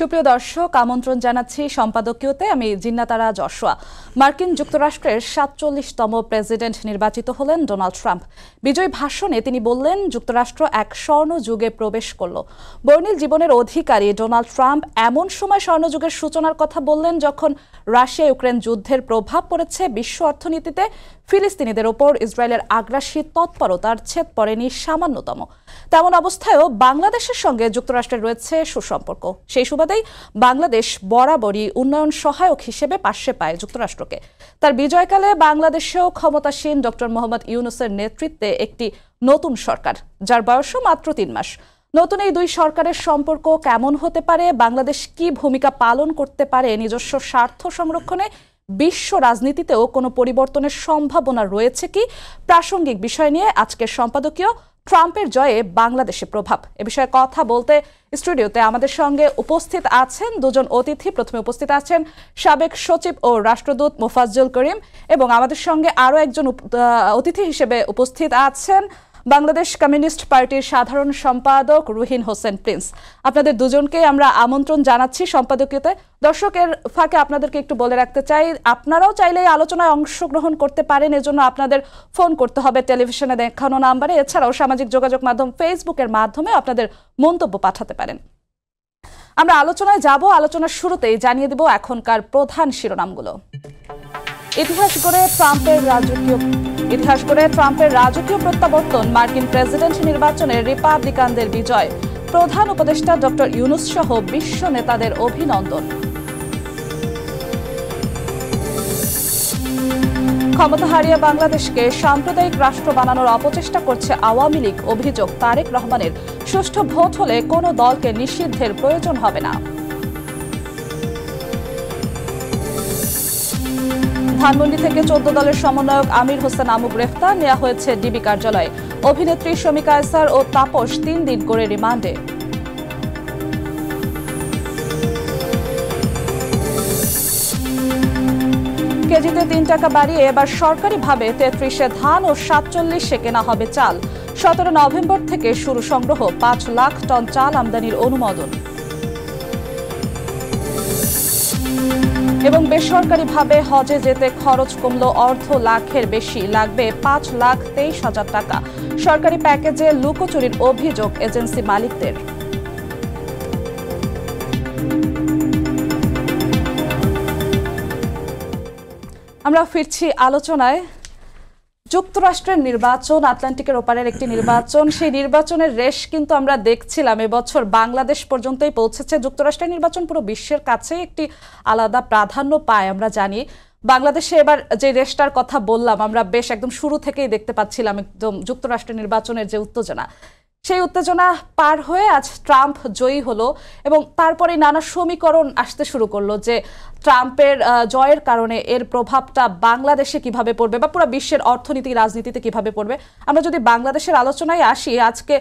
সুপ্রিয় দর্শক, আমন্ত্রণ জানাচ্ছি সম্পাদকীয়তে আমি জিন্নাতারা যশোয়া মার্কিন যুক্তরাষ্ট্রের সাতচল্লিশতম প্রেসিডেন্ট নির্বাচিত হলেন ডোনাল্ড ট্রাম্প। বিজয় ভাষণে তিনি বললেন, যুক্তরাষ্ট্র এক স্বর্ণ যুগে প্রবেশ করল। বর্ণিল জীবনের অধিকারী ডোনাল্ড ট্রাম্প এমন সময় স্বর্ণযুগের সূচনার কথা বললেন যখন রাশিয়া ইউক্রেন যুদ্ধের প্রভাব পড়েছে, বিশ্ব অর্থনীতিতে ফিলিস্তিনিদের ওপর ইসরায়েলের আগ্রাসী তৎপরতার ছেদ পড়েনি সামান্যতম। তেমন অবস্থায়ও বাংলাদেশের সঙ্গে যুক্তরাষ্ট্রের রয়েছে সুসম্পর্ক। সেই সুবাদেই বাংলাদেশ বরাবরই উন্নয়ন সহায়ক হিসেবে পাশে পায় যুক্তরাষ্ট্রকে। তার বিজয়কালে বাংলাদেশেও ক্ষমতাসীন ডক্টর মোহাম্মদ ইউনুসের নেতৃত্বে একটি নতুন সরকার, যার বয়সও মাত্র তিন মাস। নতুন এই দুই সরকারের সম্পর্ক কেমন হতে পারে, বাংলাদেশ কি ভূমিকা পালন করতে পারে নিজস্ব স্বার্থ সংরক্ষণে, বিশ্ব রাজনীতিতেও কোনো পরিবর্তনের সম্ভাবনা রয়েছে কি? প্রাসঙ্গিক বিষয় নিয়ে আজকের সম্পাদকীয় ট্রাম্পের জয়ে বাংলাদেশে প্রভাব। এ বিষয়ে কথা বলতে স্টুডিওতে আমাদের সঙ্গে উপস্থিত আছেন দুজন অতিথি। প্রথমে উপস্থিত আছেন সাবেক সচিব ও রাষ্ট্রদূত মোফাজ্জুল করিম এবং আমাদের সঙ্গে আরও একজন অতিথি হিসেবে উপস্থিত আছেন বাংলাদেশ কমিউনিস্ট পার্টির সাধারণ সম্পাদক রুহিন হোসেন প্রিন্স। আপনাদের দুজনকে আমরা আমন্ত্রণ জানাচ্ছি সম্পাদকীয়তে দর্শকের ফাঁকে আপনাদেরকে একটু বলে রাখতে চাই, আপনারাও চাইলে এই আলোচনায় অংশগ্রহণ করতে পারেন, এজন্য আপনাদের ফোন করতে হবে টেলিভিশনে দেখানো নাম্বারে। এছাড়াও সামাজিক যোগাযোগ মাধ্যম ফেসবুকের মাধ্যমে আপনাদের মন্তব্য পাঠাতে পারেন। আমরা আলোচনায় যাব, আলোচনার শুরুতেই জানিয়ে দেব এখনকার প্রধান শিরোনামগুলো। ইতিহাস গড়ে ট্রাম্পের রাজকীয় ইতিহাস করে ট্রাম্পের রাজকীয় প্রত্যাবর্তন, মার্কিন প্রেসিডেন্ট নির্বাচনে রিপাবলিকানদের বিজয়। প্রধান উপদেষ্টা ডক্টর ইউনুস সহ বিশ্ব নেতাদের অভিনন্দন। ক্ষমতা হারিয়ে বাংলাদেশকে সাম্প্রদায়িক রাষ্ট্র বানানোর অপচেষ্টা করছে আওয়ামী লীগ, অভিযোগ তারেক রহমানের। সুষ্ঠু ভোট হলে কোনো দলকে নিষিদ্ধের প্রয়োজন হবে না। ধানমন্ডি থেকে চোদ্দ দলের সমন্বয়ক আমির হোসেন আমু গ্রেফতার। নেওয়া হয়েছে ডিবি কার্যালয়ে। অভিনেত্রী শমিকা এসার ও তাপস তিন দিন করে রিমান্ডে। কেজিতে তিন টাকা বাড়িয়ে এবার সরকারিভাবে তেত্রিশে ধান ও সাতচল্লিশে কেনা হবে চাল। সতেরো নভেম্বর থেকে শুরু সংগ্রহ পাঁচ লাখ টন চাল আমদানির অনুমোদন। এবং বেসরকারিভাবে হজে যেতে খরচ কমল অর্ধ লাখের বেশি। লাগবে পাঁচ লাখ তেইশ হাজার টাকা। সরকারি প্যাকেজে লুকোচুরির অভিযোগ এজেন্সি মালিকদের। আমরা ফিরছি আলোচনায়। যুক্তরাষ্ট্রের নির্বাচন, আটলান্টিকের ওপারের একটি নির্বাচন, সেই নির্বাচনের রেশ কিন্তু আমরা দেখছিলাম এবছর। বাংলাদেশ পর্যন্তই পৌঁছেছে। যুক্তরাষ্ট্রের নির্বাচন পুরো বিশ্বের কাছে একটি আলাদা প্রাধান্য পায়, আমরা জানি। বাংলাদেশে এবার যে রেশটার কথা বললাম, আমরা বেশ একদম শুরু থেকেই দেখতে পাচ্ছিলাম একদম যুক্তরাষ্ট্রের নির্বাচনের যে উত্তেজনা। সেই উত্তেজনা পার হয়ে আজ ট্রাম্প জয়ী হলো এবং তারপরে নানা সমীকরণ আসতে শুরু করল যে ট্রাম্পের জয়ের কারণে এর প্রভাবটা বাংলাদেশে কীভাবে পড়বে বা পুরো বিশ্বের অর্থনীতি, রাজনীতিতে কীভাবে পড়বে। আমরা যদি বাংলাদেশের আলোচনায় আসি, আজকে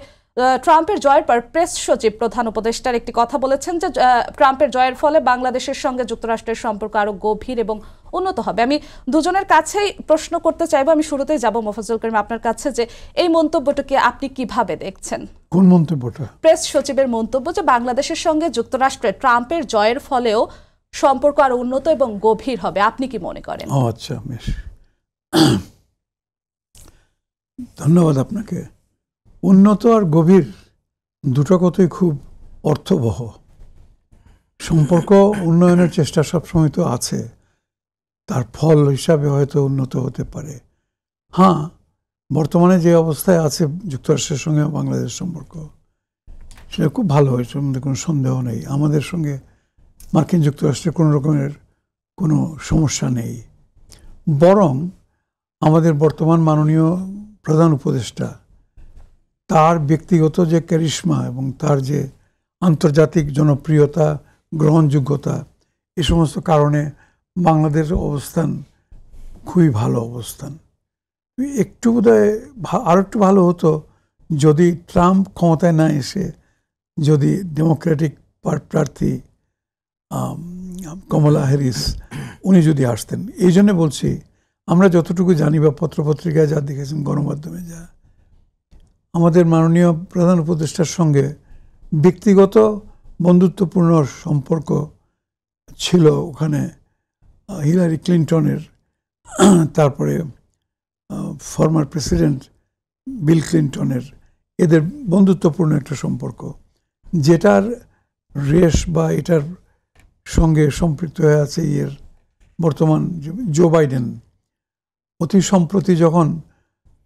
ট্রাম্পের জয়ের পর প্রেস সচিব প্রধান উপদেষ্টার একটি কথা বলেছেন যে ট্রাম্পের জয়ের ফলে বাংলাদেশের সঙ্গে যুক্তরাষ্ট্রের সম্পর্ক আরও গভীর এবং উন্নত হবে। আমি দুজনের কাছেই প্রশ্ন করতে চাইব। আমি শুরুতেই যাব মোফাজুল করিম আপনার কাছে যে এই মন্তব্যটাকে আপনি কীভাবে দেখছেন? কোন মন্তব্যটা? প্রেস সচিবের মন্তব্য যে বাংলাদেশের সঙ্গে যুক্তরাষ্ট্রের ট্রাম্পের জয়ের ফলেও সম্পর্ক আরও উন্নত এবং গভীর হবে। আপনি কি মনে করেন? আচ্ছা বেশ। ধন্যবাদ আপনাকে। উন্নত আর গভীর দুটো কথাই খুব অর্থবহ। সম্পর্ক উন্নয়নের চেষ্টা সবসময় তো আছে। তার ফল হিসাবে হয়তো উন্নত হতে পারে। হ্যাঁ বর্তমানে যে অবস্থায় আছে যুক্তরাষ্ট্রের সঙ্গে বাংলাদেশ সম্পর্ক, সেটা খুব ভালো হয়েছে মধ্যে কোনো সন্দেহ নেই। আমাদের সঙ্গে মার্কিন যুক্তরাষ্ট্রের কোনো রকমের কোনো সমস্যা নেই। বরং আমাদের বর্তমান মাননীয় প্রধান উপদেষ্টা তার ব্যক্তিগত যে ক্যারিশমা এবং তার যে আন্তর্জাতিক জনপ্রিয়তা, গ্রহণযোগ্যতা, এ সমস্ত কারণে বাংলাদেশের অবস্থান খুবই ভালো অবস্থান। একটু বোধহয় আরও একটু ভালো হতো যদি ট্রাম্প ক্ষমতায় না এসে যদি ডেমোক্রেটিক প্রার্থী কমলা হ্যারিস উনি যদি আসতেন। এই জন্যে বলছি, আমরা যতটুকু জানি বা পত্রপত্রিকায় যা দেখেছেন গণমাধ্যমে যা আমাদের মাননীয় প্রধান উপদেষ্টার সঙ্গে ব্যক্তিগত বন্ধুত্বপূর্ণ সম্পর্ক ছিল ওখানে হিলারি ক্লিন্টনের, তারপরে ফর্মার প্রেসিডেন্ট বিল ক্লিন্টনের, এদের বন্ধুত্বপূর্ণ একটা সম্পর্ক, যেটার রেশ বা এটার সঙ্গে সম্পৃক্ত হয়ে আছে ইয়ের বর্তমান জো বাইডেন অতি সম্প্রতি যখন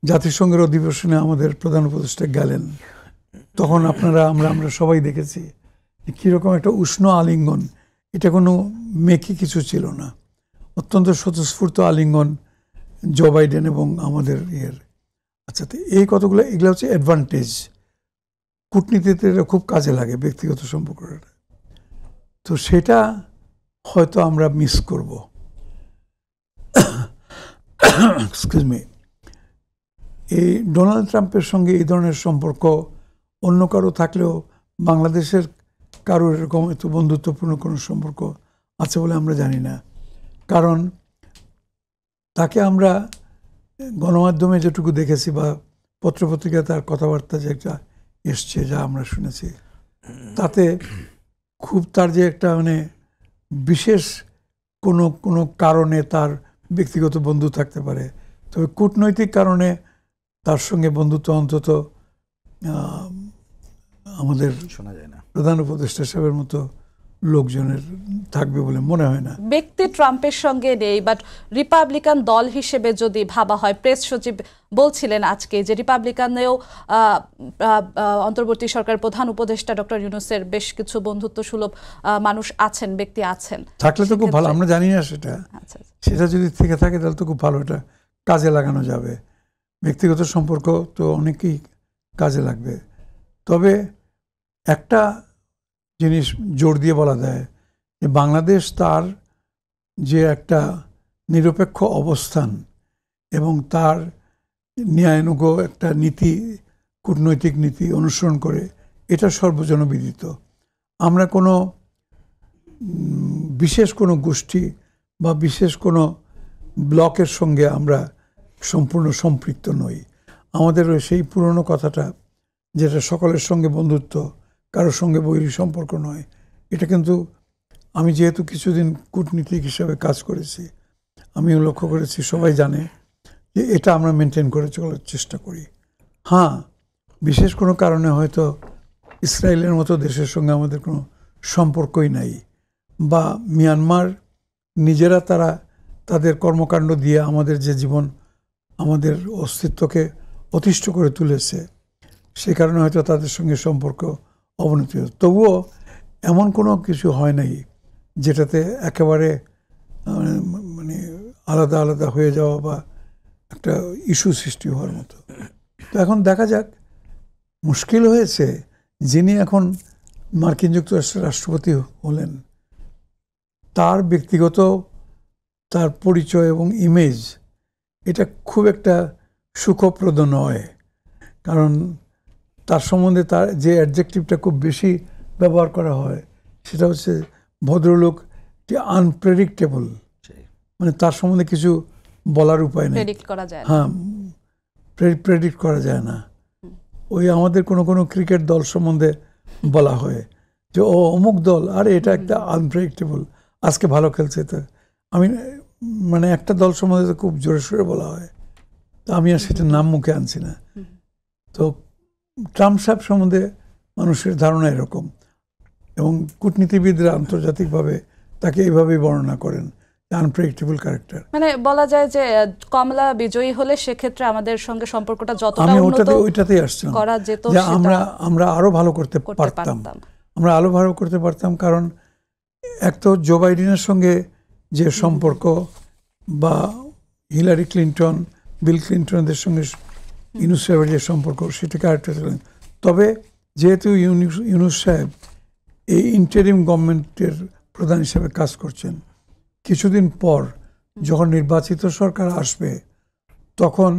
জাতিসংঘের অধিবেশনে আমাদের প্রধান উপদেষ্টা গেলেন। তখন আপনারা, আমরা আমরা সবাই দেখেছি কীরকম একটা উষ্ণ আলিঙ্গন। এটা কোনো মেকি কিছু ছিল না। অত্যন্ত স্বতঃস্ফূর্ত আলিঙ্গন জো বাইডেন এবং আমাদের ইয়ের। আচ্ছা তো এই কতগুলো, এগুলো হচ্ছে অ্যাডভান্টেজ কূটনীতিতে এটা খুব কাজে লাগে ব্যক্তিগত সম্পর্কটা। তো সেটা হয়তো আমরা মিস করব। এক্সকিউজ মি এই ডোনাল্ড ট্রাম্পের সঙ্গে এই ধরনের সম্পর্ক অন্য কারও থাকলেও বাংলাদেশের কারও এরকম এত বন্ধুত্বপূর্ণ কোনো সম্পর্ক আছে বলে আমরা জানি না। কারণ তাকে আমরা গণমাধ্যমে যেটুকু দেখেছি বা পত্রপত্রিকায় তার কথাবার্তা যে একটা এসছে যা আমরা শুনেছি, তাতে খুব তার যে একটা মানে বিশেষ কোনো কোনো কারণে তার ব্যক্তিগত বন্ধু থাকতে পারে। তবে কূটনৈতিক কারণে তার সঙ্গে বন্ধুত্ব অন্তত আমাদের শোনা যায় না। প্রধান উপদেষ্টা সাহেবের মতো লোকজনের থাকবে বলে মনে হয় না। ব্যক্তি ট্রাম্পের সঙ্গে নেই বাট রিপাবলিকান দল হিসেবে যদি ভাবা হয় প্রেস সচিব বলছিলেন আজকে যে রিপাবলিকানেও অন্তর্বর্তী সরকার প্রধান উপদেষ্টা ডক্টর ইউনুসের বেশ কিছু বন্ধুত্ব সুলভ মানুষ আছেন ব্যক্তি আছেন। থাকলে তো খুব ভালো আমরা জানি না সেটা। আচ্ছা আচ্ছা। সেটা যদি থেকে থাকে তাহলে তো খুব ভালো এটা কাজে লাগানো যাবে। ব্যক্তিগত সম্পর্ক তো অনেকেই কাজে লাগবে। তবে একটা জিনিস জোর দিয়ে বলা যায় যে বাংলাদেশ তার যে একটা নিরপেক্ষ অবস্থান এবং তার ন্যায়ানুগ একটা নীতি, কূটনৈতিক নীতি অনুসরণ করে এটা সর্বজনবিদিত। আমরা কোনো বিশেষ কোনো গোষ্ঠী বা বিশেষ কোনো ব্লকের সঙ্গে আমরা সম্পূর্ণ সম্পৃক্ত নই। আমাদের ওই সেই পুরনো কথাটা, যেটা সকলের সঙ্গে বন্ধুত্ব, কারোর সঙ্গে বৈরী সম্পর্ক নয়, এটা কিন্তু আমি যেহেতু কিছুদিন কূটনীতিক হিসাবে কাজ করেছি, আমিও লক্ষ্য করেছি, সবাই জানে যে এটা আমরা মেনটেন করে চলার চেষ্টা করি। হ্যাঁ বিশেষ কোনো কারণে হয়তো ইসরায়েলের মতো দেশের সঙ্গে আমাদের কোনো সম্পর্কই নাই, বা মিয়ানমার নিজেরা তারা তাদের কর্মকাণ্ড দিয়ে আমাদের যে জীবন আমাদের অস্তিত্বকে অতিষ্ঠ করে তুলেছে। সে কারণে হয়তো তাদের সঙ্গে সম্পর্ক অবনতি তবুও এমন কোনো কিছু হয় নাই যেটাতে একেবারে মানে আলাদা আলাদা হয়ে যাওয়া বা একটা ইস্যু সৃষ্টি হওয়ার মতো। তো এখন দেখা যাক, মুশকিল হয়েছে যিনি এখন মার্কিন যুক্তরাষ্ট্রের রাষ্ট্রপতি হলেন। তার ব্যক্তিগত, তার পরিচয় এবং ইমেজ এটা খুব একটা সুখপ্রদ নয়। কারণ তার সম্বন্ধে তার যে অ্যাডজেক্টিভটা খুব বেশি ব্যবহার করা হয় সেটা হচ্ছে ভদ্রলোক আনপ্রেডিক্টেবল মানে তার সম্বন্ধে কিছু বলার উপায় নেই। প্রেডিক্ট করা যায় হ্যাঁ প্রেডিক্ট করা যায় না। ওই আমাদের কোনো কোনো ক্রিকেট দল সম্বন্ধে বলা হয় যে ও অমুক দল আরে এটা একটা আনপ্রেডিক্টেবল আজকে ভালো খেলছে তো। আমি মানে একটা দল সম্বন্ধে খুব জোরে সোরে বলা হয়। তো আমি আর সেটার নাম মুখে আনছি না। তো ট্রাম্প সাহেব সম্বন্ধে মানুষের ধারণা এরকম এবং কূটনীতিবিদরা আন্তর্জাতিকভাবে তাকে এইভাবেই বর্ণনা করেন আনপ্রেডিক্টেবল ক্যারেক্টার মানে বলা যায় যে কমলা বিজয়ী হলে সেক্ষেত্রে আমাদের সঙ্গে সম্পর্কটা যতটা আমি ওটাতে ওইটাতেই আসছিলাম। করা যেত আমরা আমরা আরও ভালো করতে পারতাম। আমরা আরও ভালো করতে পারতাম কারণ এক তো জো বাইডেনের সঙ্গে যে সম্পর্ক বা হিলারি ক্লিন্টন, বিল ক্লিন্টনদের সঙ্গে ইউনুস সাহেবের যে সম্পর্ক সেটাকে আরেকটা ছিলেন তবে যেহেতু ইউনুস ইউনুস সাহেব এই ইন্টারিম গভর্নমেন্টের প্রধান হিসেবে কাজ করছেন, কিছুদিন পর যখন নির্বাচিত সরকার আসবে, তখন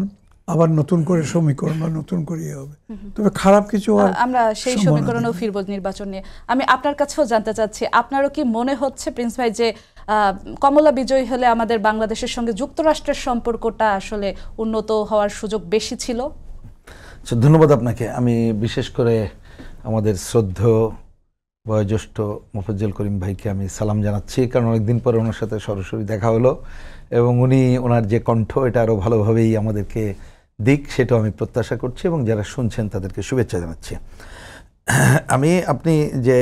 আবার নতুন করে সমীকরণ বা নতুন করে ইয়ে হবে। তবে খারাপ কিছু আমরা সেই সমীকরণেও ফিরব নির্বাচন নিয়ে। আমি আপনার কাছেও জানতে চাচ্ছি আপনারও কি মনে হচ্ছে প্রিন্স ভাই যে কমলা বিজয়ী হলে আমাদের বাংলাদেশের সঙ্গে যুক্তরাষ্ট্রের সম্পর্কটা আসলে উন্নত হওয়ার সুযোগ বেশি ছিল? আচ্ছা ধন্যবাদ আপনাকে। আমি বিশেষ করে আমাদের শ্রদ্ধ বয়োজ্যেষ্ঠ মোফাজ্জল করিম ভাইকে আমি সালাম জানাচ্ছি কারণ অনেকদিন পরে ওনার সাথে সরাসরি দেখা হলো এবং উনি ওনার যে কণ্ঠ এটা আরও ভালোভাবেই আমাদেরকে দিক সেটাও আমি প্রত্যাশা করছি এবং যারা শুনছেন তাদেরকে শুভেচ্ছা জানাচ্ছি। আমি, আপনি যে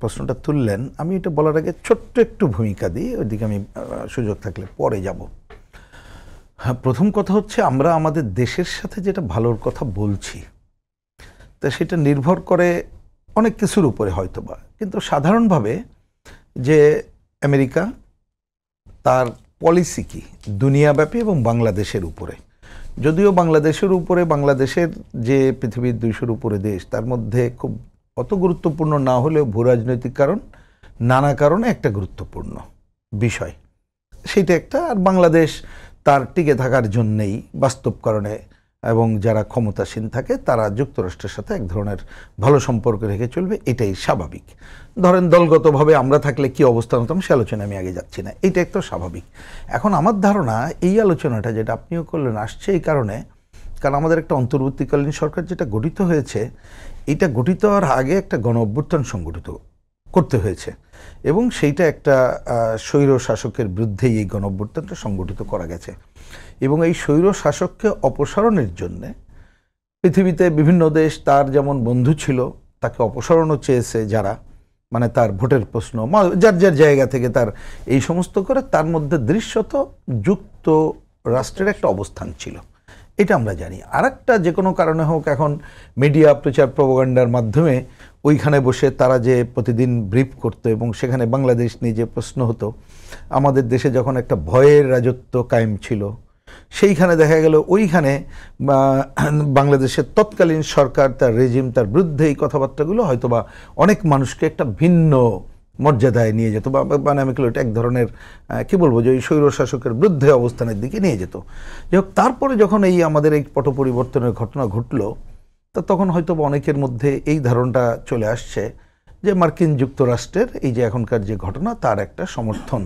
প্রশ্নটা তুললেন, আমি এটা বলার আগে ছোট্ট একটু ভূমিকা দিই, ওইদিকে আমি সুযোগ থাকলে পরে যাব। হ্যাঁ প্রথম কথা হচ্ছে আমরা আমাদের দেশের সাথে যেটা ভালোর কথা বলছি, তা সেটা নির্ভর করে অনেক কিছুর উপরে হয়তোবা। কিন্তু সাধারণভাবে যে আমেরিকা তার পলিসি কি? দুনিয়াব্যাপী এবং বাংলাদেশের উপরে। যদিও বাংলাদেশের উপরে, বাংলাদেশের যে পৃথিবীর দুইশোর উপরে দেশ, তার মধ্যে খুব অত গুরুত্বপূর্ণ না হলেও ভূ রাজনৈতিক কারণ, নানা কারণে একটা গুরুত্বপূর্ণ বিষয়। সেটা একটা, আর বাংলাদেশ তার টিকে থাকার জন্যেই বাস্তব কারণে এবং যারা ক্ষমতাসীন থাকে, তারা যুক্তরাষ্ট্রের সাথে এক ধরনের ভালো সম্পর্ক রেখে চলবে, এটাই স্বাভাবিক। ধরেন, দলগতভাবে আমরা থাকলে কি অবস্থান হতাম সে আলোচনা আমি আগে যাচ্ছি না এটা একটা স্বাভাবিক। এখন আমার ধারণা, এই আলোচনাটা যেটা আপনিও করলেন আসছে এই কারণে, কারণ আমাদের একটা অন্তর্বর্তীকালীন সরকার যেটা গঠিত হয়েছে, এটা গঠিত হওয়ার আগে একটা গণ অভ্যুত্থান সংগঠিত করতে হয়েছে। এবং সেইটা একটা স্বৈর শাসকের বিরুদ্ধেই এই গণ অভ্যুত্থানটা সংগঠিত করা গেছে। এবং এই স্বৈর শাসককে অপসারণের জন্যে পৃথিবীতে বিভিন্ন দেশ তার যেমন বন্ধু ছিল, তাকে অপসারণও চেয়েছে যারা মানে তার ভোটের প্রশ্ন যার যার জায়গা থেকে তার এই সমস্ত করে তার মধ্যে দৃশ্যত যুক্ত রাষ্ট্রের একটা অবস্থান ছিল। এটা আমরা জানি। আর একটা যে কোনো কারণে হোক এখন মিডিয়া প্রচার প্রপাগান্ডার মাধ্যমে ওইখানে বসে তারা যে প্রতিদিন ব্রিফ করতো এবং সেখানে বাংলাদেশ নিয়ে যে প্রশ্ন হতো, আমাদের দেশে যখন একটা ভয়ের রাজত্ব কায়েম ছিল সেইখানে দেখা গেল ওইখানে বাংলাদেশের তৎকালীন সরকার তার রেজিম তার বিরুদ্ধে এই কথাবার্তাগুলো হয়তোবা অনেক মানুষকে একটা ভিন্ন মর্যাদায় নিয়ে যেত, বা মানে আমি এটা এক ধরনের কি বলব যে ওই স্বৈর শাসকের বিরুদ্ধে অবস্থানের দিকে নিয়ে যেত। যাই হোক, তারপরে যখন এই আমাদের এই পট পরিবর্তনের ঘটনা ঘটলো, তা তখন হয়তো অনেকের মধ্যে এই ধারণটা চলে আসছে যে মার্কিন যুক্তরাষ্ট্রের এই যে এখনকার যে ঘটনা, তার একটা সমর্থন।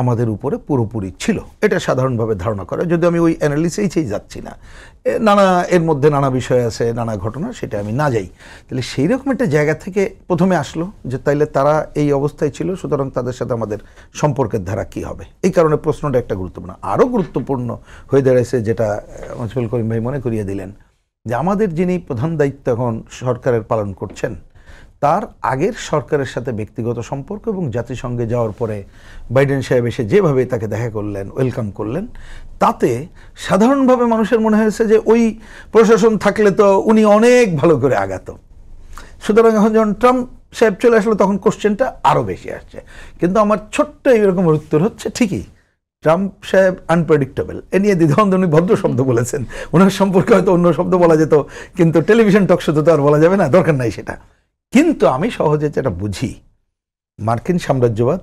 আমাদের উপরে পুরোপুরি ছিল। এটা সাধারণভাবে ধারণা করে। যদি আমি ওই অ্যানালিসিসেই যাচ্ছি না নানা, এর মধ্যে নানা বিষয় আছে, নানা ঘটনা, সেটা আমি না যাই। তাহলে সেই রকম একটা জায়গা থেকে প্রথমে আসলো যে, তাইলে তারা এই অবস্থায় ছিল, সুতরাং তাদের সাথে আমাদের সম্পর্কের ধারা কি হবে? এই কারণে প্রশ্নটা একটা গুরুত্বপূর্ণ। আরও গুরুত্বপূর্ণ হয়ে দাঁড়াইছে যেটা মজফুল করিম ভাই মনে করিয়ে দিলেন যে, আমাদের যিনি প্রধান দায়িত্ব এখন সরকারের পালন করছেন তার আগের সরকারের সাথে ব্যক্তিগত সম্পর্ক এবং জাতিসংঘে যাওয়ার পরে বাইডেন সাহেব এসে যেভাবে তাকে দেখা করলেন ওয়েলকাম করলেন, তাতে সাধারণভাবে মানুষের মনে হয়েছে যে ওই প্রশাসন থাকলে তো উনি অনেক ভালো করে আগাতো। সুতরাং এখন যখন ট্রাম্প সাহেব চলে আসলো, তখন কোশ্চেনটা আরও বেশি আসছে। কিন্তু আমার ছোট্ট এরকম উত্তর হচ্ছে ঠিকই। ট্রাম্প সাহেব আনপ্রেডিক্টেবল এ নিয়ে দ্বিধাদ্বন্দ্ব, উনি ভদ্র শব্দ বলেছেন। ওনার সম্পর্কে হয়তো অন্য শব্দ বলা যেত, কিন্তু টেলিভিশন টকশোতে তো আর বলা যাবে না, দরকার নাই সেটা। কিন্তু আমি সহজে যেটা বুঝি, মার্কিন সাম্রাজ্যবাদ,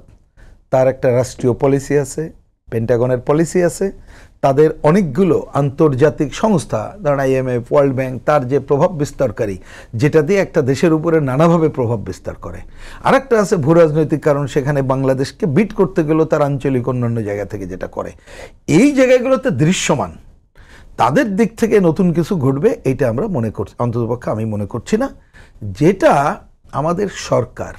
তার একটা রাষ্ট্রীয় পলিসি আছে পেন্টাগনের পলিসি আছে, তাদের অনেকগুলো আন্তর্জাতিক সংস্থা, ধরেন আইএমএফ ওয়ার্ল্ড ব্যাংক তার যে প্রভাব বিস্তারকারী, যেটা দিয়ে একটা দেশের উপরে নানাভাবে প্রভাব বিস্তার করে। আরেকটা আছে ভূ রাজনৈতিক কারণ, সেখানে বাংলাদেশকে বিট করতে গেলেও তার আঞ্চলিক অন্যান্য জায়গা থেকে যেটা করে। এই জায়গাগুলোতে দৃশ্যমান। তাদের দিক থেকে নতুন কিছু ঘটবে এটা আমরা মনে করছি, অন্ততপক্ষে আমি মনে করছি না। যেটা আমাদের সরকার,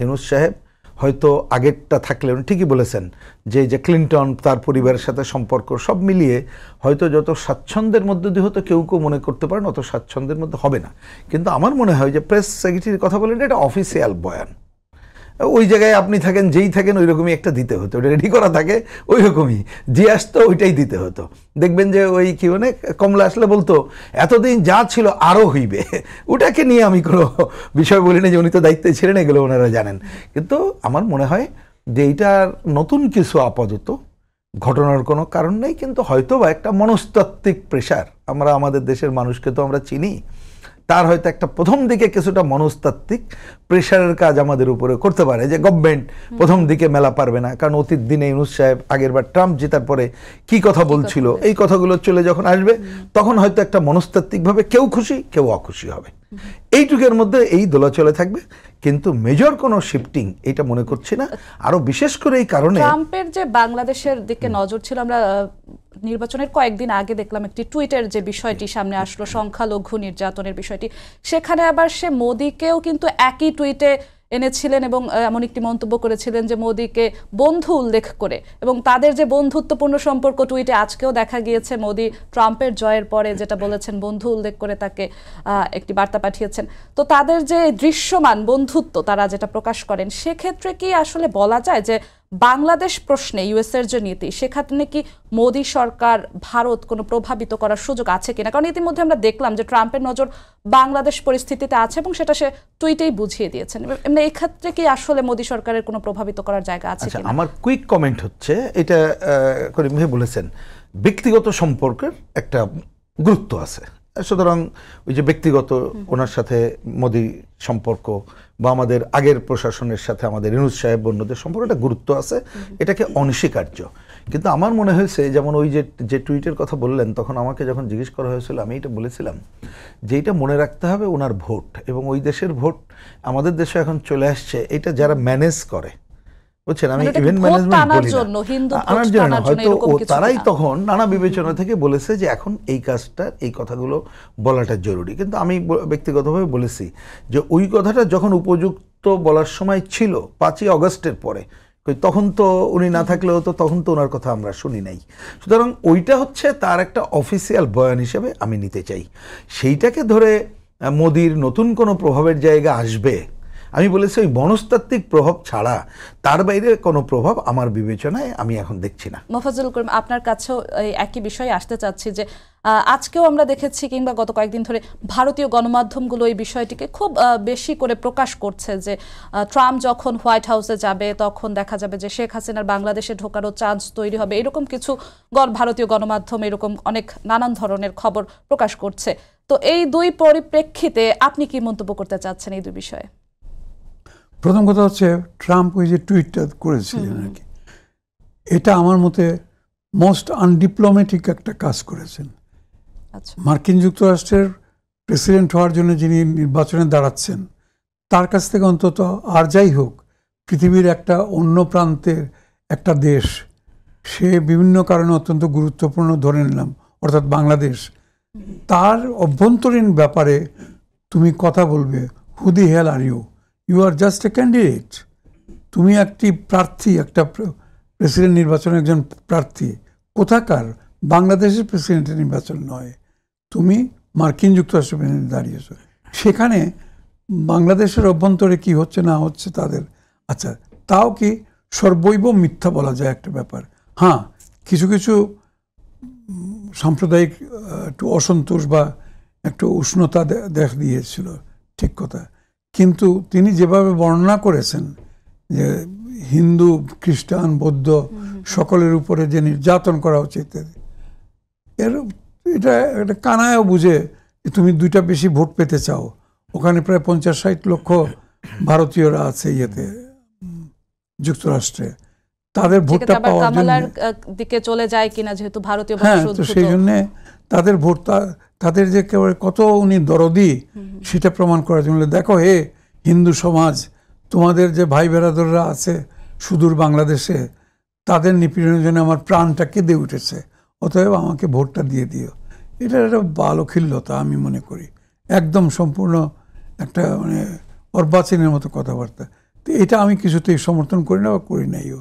ইউনুস সাহেব হয়তো আগেরটা থাকলে উনি ঠিকই বলেছেন যে যে ক্লিন্টন তার পরিবারের সাথে সম্পর্ক সব মিলিয়ে হয়তো যত স্বাচ্ছন্দ্যের মধ্যে দিয়ে হয়তো কেউ কেউ মনে করতে পারেন অত স্বাচ্ছন্দ্যের মধ্যে হবে না। কিন্তু আমার মনে হয় যে প্রেস সেক্রেটারির কথা বলেন, এটা অফিসিয়াল বয়ান। ওই জায়গায় আপনি থাকেন, যেই থাকেন ওই রকমই একটা দিতে হতো। ওটা রেডি করা থাকে ওই রকমই যে আসতো, ওইটাই দিতে হতো। দেখবেন যে ওই কি মানে কমলা আসলে বলতো, এতদিন যা ছিল আরও হইবে। ওটাকে নিয়ে আমি কোনো বিষয় বলি না যে উনি তো দায়িত্বে ছিলেন, এগুলো ওনারা জানেন। কিন্তু আমার মনে হয় যে এইটার নতুন কিছু আপাতত। ঘটনার কোনো কারণ নেই, কিন্তু হয়তো বা একটা মনস্তাত্ত্বিক প্রেশার আমরা আমাদের দেশের মানুষকে তো আমরা চিনি। তার হয়তো একটা প্রথম দিকে কিছুটা মনস্তাত্ত্বিক প্রেশারের কাজ আমাদের উপরে করতে পারে যে গভর্নমেন্ট প্রথম দিকে মেলা পারবে না। কারণ অতীত দিনে ইউনুস সাহেব আগের বার ট্রাম্প জেতার পরে কি কথা বলছিল এই কথাগুলো চলে যখন আসবে তখন হয়তো একটা মনস্তাত্ত্বিকভাবে কেউ খুশি কেউ অখুশি হবে। এইটুকের মধ্যে এই দোলাচলে থাকবে। কিন্তু মেজর কোনো শিফটিং এটা মনে করছি না। আরও বিশেষ করে এই কারণে ট্রাম্পের যে বাংলাদেশের দিকে নজর ছিল আমরা নির্বাচনের কয়েকদিন আগে দেখলাম একটি টুইটের যে বিষয়টি সামনে আসলো সংখ্যালঘু নির্যাতনের বিষয়টি। সেখানে আবার সে মোদিকেও কিন্তু একই টুইটে এনেছিলেন এবং এমন একটি মন্তব্য করেছিলেন যে মোদিকে বন্ধু উল্লেখ করে এবং তাদের যে বন্ধুত্বপূর্ণ সম্পর্ক টুইটে আজকেও দেখা গিয়েছে মোদি ট্রাম্পের জয়ের পরে যেটা বলেছেন বন্ধু উল্লেখ করে তাকে একটি বার্তা পাঠিয়েছেন। তো তাদের যে দৃশ্যমান বন্ধুত্ব তারা যেটা প্রকাশ করেন সেক্ষেত্রে কি আসলে বলা যায় যে বাংলাদেশ প্রশ্নে ইউএস এর যে নীতি সেখানে কি মোদী সরকার ভারত কোনো প্রভাবিত করার সুযোগ আছে কিনা? কারণ ইতিমধ্যে আমরা দেখলাম যে ট্রাম্পের নজর বাংলাদেশ পরিস্থিতিতে আছে এবং সেটা সে টুইটেই বুঝিয়ে দিয়েছেন। এমনি এই ক্ষেত্রে কি আসলে মোদী সরকারের কোনো প্রভাবিত করার জায়গা আছে আচ্ছা আমার কুইক কমেন্ট হচ্ছে এটা করিম ভাই বলেছেন ব্যক্তিগত সম্পর্কের একটা গুরুত্ব আছে। সুতরাং ওই যে ব্যক্তিগত ওনার সাথে মোদি সম্পর্ক বা আমাদের আগের প্রশাসনের সাথে আমাদের ইনুজ সাহেব অন্যদের সম্পর্কে গুরুত্ব আছে, এটাকে অনস্বীকার্য। কিন্তু আমার মনে হয়েছে, যেমন ওই যে যে টুইটের কথা বললেন, তখন আমাকে যখন জিজ্ঞেস করা হয়েছিল, আমি এটা বলেছিলাম যে এটা মনে রাখতে হবে ওনার ভোট এবং ওই দেশের ভোট আমাদের দেশে এখন চলে আসছে, এটা যারা ম্যানেজ করে বুঝছেন আমি ইভেন্ট ম্যানেজমেন্ট বলি জন্য, হিন্দু আনার জন্য হয়তো ও তারাই তখন নানা বিবেচনা থেকে বলেছে যে এখন এই কাজটা এই কথাগুলো বলাটা জরুরি। কিন্তু আমি ব্যক্তিগতভাবে বলেছি যে ওই কথাটা যখন উপযুক্ত বলার সময় ছিল পাঁচই অগস্টের পরে তখন তো উনি না থাকলেও তো তখন তো ওনার কথা আমরা শুনি নাই। সুতরাং ওইটা হচ্ছে তার একটা অফিসিয়াল বয়ান হিসেবে আমি নিতে চাই। সেইটাকে ধরে মোদির নতুন কোনো প্রভাবের জায়গা আসবে আমি বলেছি, ওই মনস্তাত্ত্বিক প্রভাব ছাড়া তার বাইরে কোনো প্রভাব আমার বিবেচনায় আমি এখন দেখছি না। মোফাজুল করিম, আপনার কাছেও এই একই বিষয়ে আসতে চাচ্ছি যে আজকেও আমরা দেখেছি কিংবা গত কয়েকদিন ধরে ভারতীয় গণমাধ্যমগুলো এই বিষয়টিকে খুব বেশি করে প্রকাশ করছে যে ট্রাম্প যখন হোয়াইট হাউসে যাবে, তখন দেখা যাবে যে শেখ হাসিনার বাংলাদেশে ঢোকারও চান্স তৈরি হবে। এরকম কিছু ভারতীয় গণমাধ্যম এরকম অনেক নানান ধরনের খবর প্রকাশ করছে। তো এই দুই পরিপ্রেক্ষিতে আপনি কি মন্তব্য করতে চাচ্ছেন এই দুই বিষয়ে? প্রথম কথা হচ্ছে ট্রাম্প ওই যে টুইটটা করেছিলেন আর কি এটা আমার মতে মোস্ট আনডিপ্লোম্যাটিক একটা কাজ করেছেন। আচ্ছা। মার্কিন যুক্তরাষ্ট্রের প্রেসিডেন্ট হওয়ার জন্য যিনি নির্বাচনে দাঁড়াচ্ছেন তার কাছ থেকে অন্তত আর যাই হোক পৃথিবীর একটা অন্য প্রান্তের একটা দেশ সে বিভিন্ন কারণে অত্যন্ত গুরুত্বপূর্ণ ধরে নিলাম অর্থাৎ বাংলাদেশ তার অভ্যন্তরীণ ব্যাপারে তুমি কথা বলবে who the hell are you you are just a candidate তুমি একটি প্রার্থী, একটা প্রেসিডেন্ট নির্বাচনের একজন প্রার্থী। কোথাকার? বাংলাদেশের প্রেসিডেন্টের নির্বাচন নয়। তুমি মার্কিন যুক্তরাষ্ট্র প্রেসিডেন্ট দাঁড়িয়েছো। সেখানে বাংলাদেশের অভ্যন্তরে কি হচ্ছে, না হচ্ছে তাদের? আচ্ছা তাও কি সর্বৈব মিথ্যা বলা যায় একটা ব্যাপার? হ্যাঁ কিছু কিছু সাম্প্রদায়িক একটু অসন্তোষ বা একটু উষ্ণতা দেখা দিয়েছিল। ঠিক কথা। কিন্তু তিনি যেভাবে বর্ণনা করেছেন যে হিন্দু, খ্রিস্টান, বৌদ্ধ সকলের উপরে যে নির্যাতন করা উচিত, এর এটা একটা কানায়ও বুঝে যে তুমি দুইটা বেশি ভোট পেতে চাও। ওখানে প্রায় পঞ্চাশ ষাট লক্ষ ভারতীয়রা আছে ইয়েতে যুক্তরাষ্ট্রে। তাদের ভোটটা পাওয়ার জন্য। দিকে চলে যায় কিনা যেহেতু ভারতীয় হ্যাঁ তো সেই জন্যে তাদের ভোটটা তাদের যে কত উনি দরদি সেটা প্রমাণ করার জন্য দেখো হে হিন্দু সমাজ তোমাদের যে ভাই বেরাদররা আছে সুদূর বাংলাদেশে তাদের নিপীড়নের জন্য আমার প্রাণটা কেঁদে উঠেছে অতএব আমাকে ভোটটা দিয়ে দিও। এটা একটা বালখিল্যতা আমি মনে করি। একদম সম্পূর্ণ একটা মানে অর্বাচীনের মতো কথাবার্তা। তো এটা আমি কিছুতেই সমর্থন করি না বা করি নাইও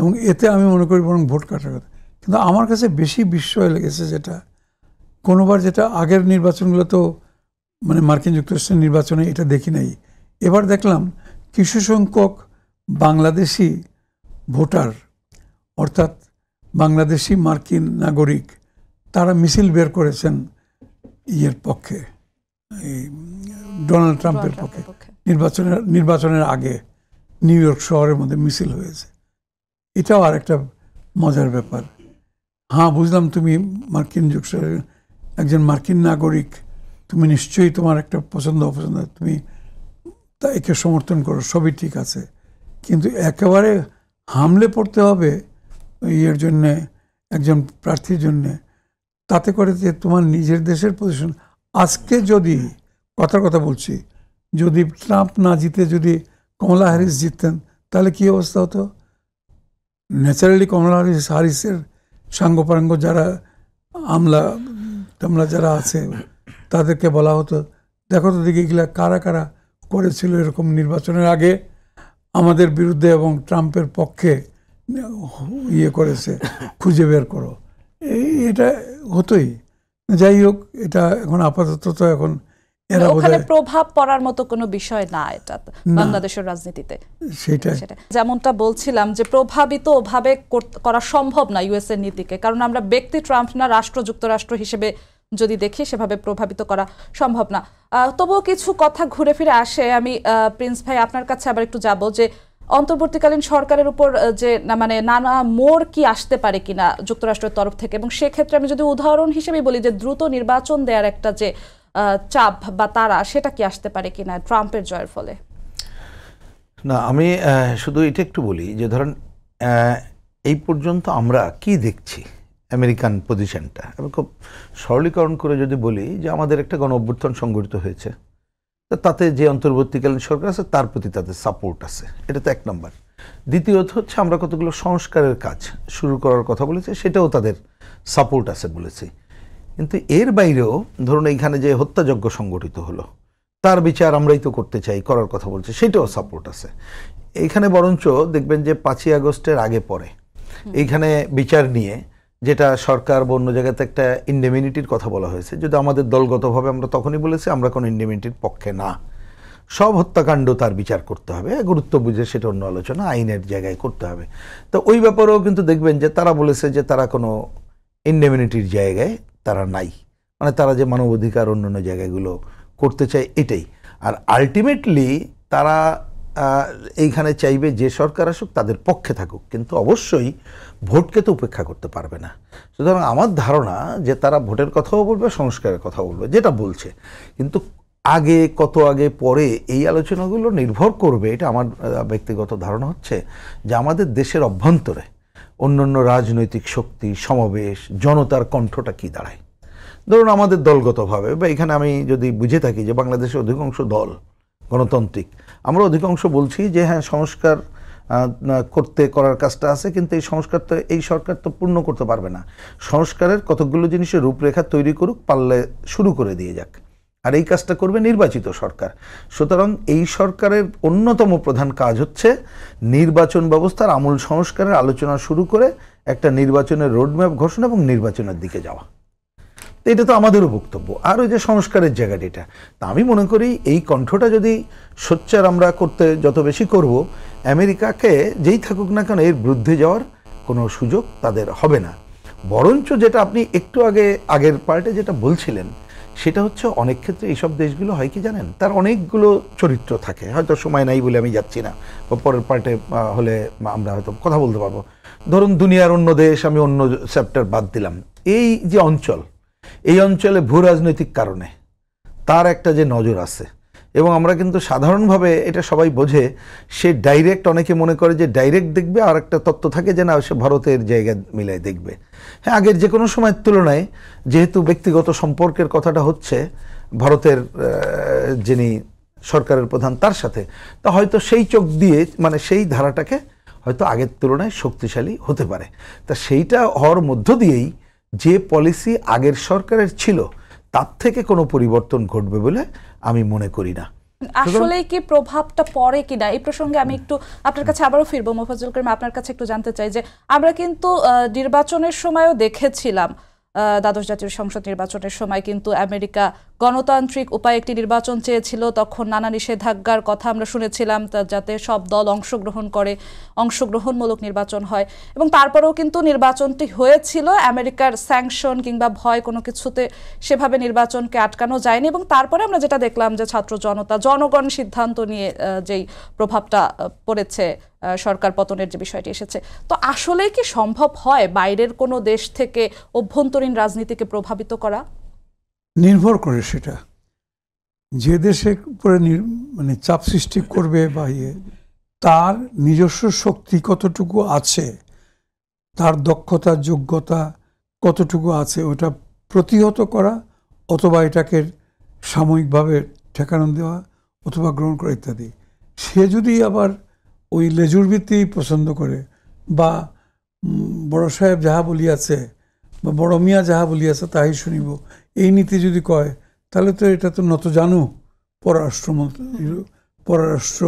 এবং এতে আমি মনে করি বরং ভোট কাটার কথা। কিন্তু আমার কাছে বেশি বিস্ময় লেগেছে যেটা কোনোবার যেটা আগের নির্বাচনগুলো তো মানে মার্কিন যুক্তরাষ্ট্রের নির্বাচনে এটা দেখি নাই। এবার দেখলাম কিছু সংখ্যক বাংলাদেশি ভোটার অর্থাৎ বাংলাদেশি মার্কিন নাগরিক তারা মিছিল বের করেছেন ইয়ের পক্ষে এই ডোনাল্ড ট্রাম্পের পক্ষে। নির্বাচনের নির্বাচনের আগে নিউ ইয়র্ক শহরের মধ্যে মিছিল হয়েছে। এটাও আর একটা মজার ব্যাপার। হ্যাঁ বুঝলাম তুমি মার্কিন যুক্তরাষ্ট্রের একজন মার্কিন নাগরিক, তুমি নিশ্চয়ই তোমার একটা পছন্দ অপছন্দ, তুমি তা একে সমর্থন করো, সবই ঠিক আছে। কিন্তু একেবারে হামলে পড়তে হবে ইয়ের জন্যে, একজন প্রার্থীর জন্যে, তাতে করে যে তোমার নিজের দেশের পজিশন আজকে যদি কথার কথা বলছি, যদি ট্রাম্প না জিতে, যদি কমলা হ্যারিস জিততেন, তাহলে কী অবস্থা হতো? ন্যাচারালি কমলা হারিসের সাঙ্গপাঙ্গ যারা, আমলা টামলা যারা আছে, তাদেরকে বলা হতো, দেখো তো দেখি এগুলা কারা কারা করেছিল এরকম নির্বাচনের আগে। আমাদের বিরুদ্ধে এবং ট্রাম্পের পক্ষে ইয়ে করেছে, খুঁজে বের করো। এই এটা হতোই। যাই হোক, এটা এখন আপাতত তো এখন ওখানে প্রভাব পড়ার মতো কোনো বিষয় না এটা বাংলাদেশের রাজনীতিতে। সেটা যেমনটা বলছিলাম যে প্রভাবিত ওভাবে করা সম্ভব না ইউএস এর নীতিকে কারণ আমরা ব্যক্তি ট্রাম্প না রাষ্ট্র যুক্তরাষ্ট্র হিসেবে যদি দেখি সেভাবে প্রভাবিত করা সম্ভব না। তবুও কিছু কথা ঘুরে ফিরে আসে। আমি আহ, প্রিন্স ভাই আপনার কাছে আবার একটু যাব যে অন্তর্বর্তীকালীন সরকারের উপর যে না মানে নানা মোড় কি আসতে পারে কিনা যুক্তরাষ্ট্রের তরফ থেকে। এবং সেক্ষেত্রে আমি যদি উদাহরণ হিসেবে বলি যে দ্রুত নির্বাচন দেওয়ার একটা যে চাপ বা তারা সেটা কি আসতে পারে কিনা ট্রাম্পের জয়ের ফলে? না, আমি শুধু এটা একটু বলি যে ধরেন এই পর্যন্ত আমরা কি দেখছি আমেরিকান পজিশনটা? আমি খুব সরলীকরণ করে যদি বলি যে আমাদের একটা গণ অভ্যুত্থান সংগঠিত হয়েছে তাতে যে অন্তর্বর্তীকালীন সরকার আছে, তার প্রতি তাদের সাপোর্ট আছে। এটা তো এক নম্বর। দ্বিতীয়ত হচ্ছে আমরা কতগুলো সংস্কারের কাজ শুরু করার কথা বলেছি, সেটাও তাদের সাপোর্ট আছে বলেছি। কিন্তু এর বাইরেও ধরুন এইখানে যে হত্যাযজ্ঞ সংগঠিত হলো তার বিচার আমরাই তো করতে চাই করার কথা বলছে সেটাও সাপোর্ট আছে। এইখানে বরঞ্চ দেখবেন যে পাঁচই আগস্টের আগে পরে এইখানে বিচার নিয়ে যেটা সরকার বা অন্য জায়গাতে একটা ইন্ডেমিনিটির কথা বলা হয়েছে যদি আমাদের দলগতভাবে আমরা তখনই বলেছি আমরা কোনো ইন্ডেমিনিটির পক্ষে না। সব হত্যাকাণ্ড তার বিচার করতে হবে গুরুত্ব বুঝে সেটা অন্য আলোচনা আইনের জায়গায় করতে হবে। তো ওই ব্যাপারেও কিন্তু দেখবেন যে তারা বলেছে যে তারা কোনো ইন্ডেমিনিটির জায়গায় তারা নাই। মানে তারা যে মানবাধিকার অন্যান্য জায়গাগুলো করতে চায় এটাই। আর আলটিমেটলি তারা এইখানে চাইবে যে সরকার আসুক, তাদের পক্ষে থাকুক। কিন্তু অবশ্যই ভোটকে তো উপেক্ষা করতে পারবে না। সুতরাং আমার ধারণা যে তারা ভোটের কথাও বলবে, সংস্কারের কথাও বলবে, যেটা বলছে। কিন্তু আগে, কত আগে, পরে এই আলোচনাগুলো নির্ভর করবে, এটা আমার ব্যক্তিগত ধারণা হচ্ছে, যে আমাদের দেশের অভ্যন্তরে অন্যান্য রাজনৈতিক শক্তি, সমাবেশ, জনতার কণ্ঠটা কি দাঁড়ায়? ধরুন আমাদের দলগতভাবে, বা এখানে আমি যদি বুঝে থাকি যে বাংলাদেশের অধিকাংশ দল গণতান্ত্রিক, আমরা অধিকাংশ বলছি যে হ্যাঁ সংস্কার করতে, করার কাজটা আছে, কিন্তু এই সংস্কার তো, এই সরকার তো পূর্ণ করতে পারবে না। সংস্কারের কতকগুলো জিনিসের রূপরেখা তৈরি করুক, পারলে শুরু করে দিয়ে যাক। আর এই কাজটা করবে নির্বাচিত সরকার। সুতরাং এই সরকারের অন্যতম প্রধান কাজ হচ্ছে নির্বাচন ব্যবস্থার আমূল সংস্কারের আলোচনা শুরু করে একটা নির্বাচনের রোডম্যাপ ঘোষণা এবং নির্বাচনের দিকে যাওয়া। এটা তো আমাদেরও বক্তব্য। আর ওই যে সংস্কারের জায়গাটা এটা। তা আমি মনে করি এই কণ্ঠটা যদি সোচ্চার আমরা করতে যত বেশি করব, আমেরিকাকে যেই থাকুক না কেন এর বিরুদ্ধে যাওয়ার কোনো সুযোগ তাদের হবে না। বরঞ্চ যেটা আপনি একটু আগে আগের পার্টে যেটা বলছিলেন সেটা হচ্ছে অনেক ক্ষেত্রে এইসব দেশগুলো হয় কি জানেন? তার অনেকগুলো চরিত্র থাকে। হয়তো সময় নাই বলে আমি যাচ্ছি না। বা পরের পার্টে হলে আমরা হয়তো কথা বলতে পারব। ধরুন দুনিয়ার অন্য দেশ, আমি অন্য চ্যাপ্টার বাদ দিলাম। এই যে অঞ্চল, এই অঞ্চলে ভূ রাজনৈতিক কারণে তার একটা যে নজর আছে এবং আমরা কিন্তু সাধারণভাবে এটা সবাই বোঝে, সে ডাইরেক্ট অনেকে মনে করে যে ডাইরেক্ট দেখবে আর একটা তত্ত্ব থাকে যে না, সে ভারতের জায়গা মিলায় দেখবে। হ্যাঁ আগের যে কোনো সময়ের তুলনায় যেহেতু ব্যক্তিগত সম্পর্কের কথাটা হচ্ছে, ভারতের যিনি সরকারের প্রধান তার সাথে, তা হয়তো সেই চোখ দিয়ে মানে সেই ধারাটাকে হয়তো আগের তুলনায় শক্তিশালী হতে পারে। তা সেইটা হওয়ার মধ্য দিয়েই যে পলিসি আগের সরকারের ছিল তার থেকে কোনো পরিবর্তন ঘটবে বলে আমি মনে করি না। আসলে কি প্রভাবটা পড়ে কিনা? এই প্রসঙ্গে আমি একটু আপনার কাছে আবারও ফিরবো মোফাজুল করিম। আপনার কাছে একটু জানতে চাই যে আমরা কিন্তু নির্বাচনের সময়ও দেখেছিলাম দ্বাদশ জাতীয় সংসদ নির্বাচনের সময় কিন্তু আমেরিকা গণতান্ত্রিক উপায়ে একটি নির্বাচন চেয়েছিল। তখন নানা নিষেধাজ্ঞার কথা আমরা শুনেছিলাম যাতে সব দল অংশগ্রহণ করে, অংশগ্রহণমূলক নির্বাচন হয়। এবং তারপরেও কিন্তু নির্বাচনটি হয়েছিল। আমেরিকার স্যাংশন কিংবা ভয় কোনো কিছুতে সেভাবে নির্বাচনকে আটকানো যায়নি। এবং তারপরে আমরা যেটা দেখলাম যে ছাত্র জনতা, জনগণ সিদ্ধান্ত নিয়ে যেই প্রভাবটা পড়েছে সরকার পতনের যে বিষয়টি এসেছে। তো আসলে কি সম্ভব হয় বাইরের কোনো দেশ থেকে অভ্যন্তরীণ রাজনীতিকে প্রভাবিত করা? নির্ভর করে সেটা। যে দেশের উপরে মানে চাপ সৃষ্টি করবে বা ইয়ে তার নিজস্ব শক্তি কতটুকু আছে, তার দক্ষতা, যোগ্যতা কতটুকু আছে, ওটা প্রতিহত করা অথবা এটাকে সাময়িকভাবে ঠেকানো দেওয়া অথবা গ্রহণ করা ইত্যাদি। সে যদি আবার ওই লেজুর ভিত্তি পছন্দ করে বা বড় সাহেব যাহা বলিয়াছে বা বড় মিয়া যাহা বলিয়াছে তাই শুনিব। এই নীতি যদি কয়, তাহলে তো এটা তো নত জানু পররাষ্ট্রমন্ত্র পররাষ্ট্র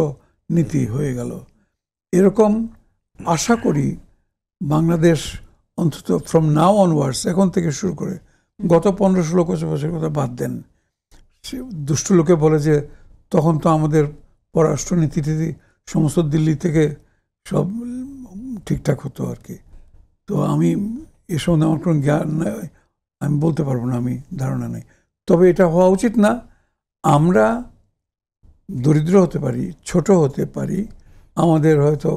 নীতি হয়ে গেল। এরকম আশা করি বাংলাদেশ অন্তত ফ্রম নাও অনওয়ার্ডস এখন থেকে শুরু করে গত পনেরো ষোলো বছর কথা বাদ দেন। সে দুষ্ট লোকে বলে যে, তখন তো আমাদের পররাষ্ট্র নীতি টিতি সমস্ত দিল্লি থেকে সব ঠিকঠাক হতো আর কি। তো আমি এ সম্বন্ধে আমার কোনো জ্ঞান আমি বলতে পারব না, আমি ধারণা নেই। তবে এটা হওয়া উচিত না, আমরা দরিদ্র হতে পারি, ছোট হতে পারি, আমাদের হয়তো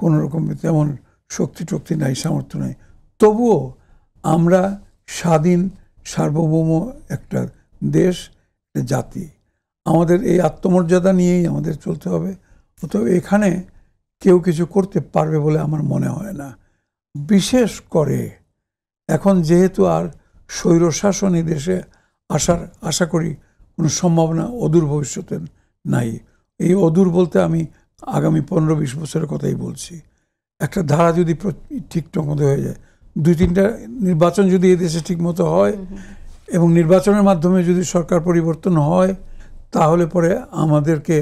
কোনো রকম তেমন শক্তি টক্তি নাই, সামর্থ্য নাই। তবুও আমরা স্বাধীন, সার্বভৌম একটা দেশ জাতি। আমাদের এই আত্মমর্যাদা নিয়েই আমাদের চলতে হবে। অতএব এখানে কেউ কিছু করতে পারবে বলে আমার মনে হয় না। বিশেষ করে এখন যেহেতু আর স্বৈরশাসন দেশে আসার আশা করি কোনো সম্ভাবনা অদূর ভবিষ্যতে নাই। এই অদূর বলতে আমি আগামী পনেরো বিশ বছরের কথাই বলছি। একটা ধারা যদি ঠিকঠাক মতো হয়ে যায় দুই তিনটা নির্বাচন যদি এই দেশে ঠিক মতো হয় এবং নির্বাচনের মাধ্যমে যদি সরকার পরিবর্তন হয় তাহলে পরে আমাদেরকে